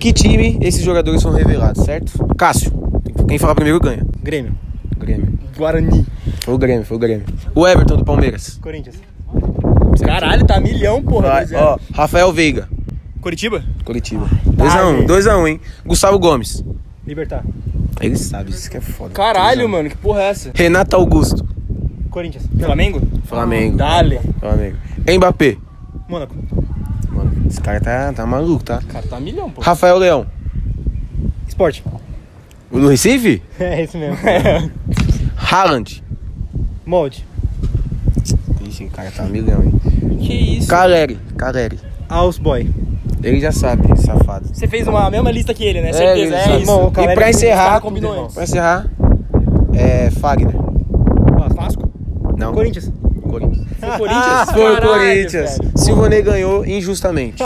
que time esses jogadores são revelados, certo? Cássio. Quem falar primeiro ganha. Grêmio. Grêmio. Guarani. Foi o Grêmio, foi o Grêmio. O Everton do Palmeiras. Corinthians. Caralho, tá milhão, porra. Vai, ó, Rafael Veiga. Curitiba? Curitiba. Dale. 2x1, 2x1, hein? Gustavo Gomes. Libertar. Ele sabe, isso que é foda. Caralho, 2x1. mano, que porra é essa? Renato Augusto. Corinthians. Flamengo? Flamengo. Dale. Flamengo. Mbappé. Mônaco. Esse cara tá, tá maluco, tá? Cara, tá milhão, pô. Rafael Leão. Esporte. O do Recife? É esse mesmo. Haaland. Molde. Ixi, o cara tá milhão, hein? Que isso? Caleri. Caleri. Ausboy. Ele já sabe, safado. Você fez uma a mesma lista que ele, né? É, Certeza, ele é, sabe. isso. Bom, O e pra era- encerrar, combinou antes. Pra encerrar, é Fagner. Ó, Vasco? Não. Corinthians. Corinthians. Foi o Corinthians? Caralho, Corinthians. velho. Silvonei ganhou injustamente.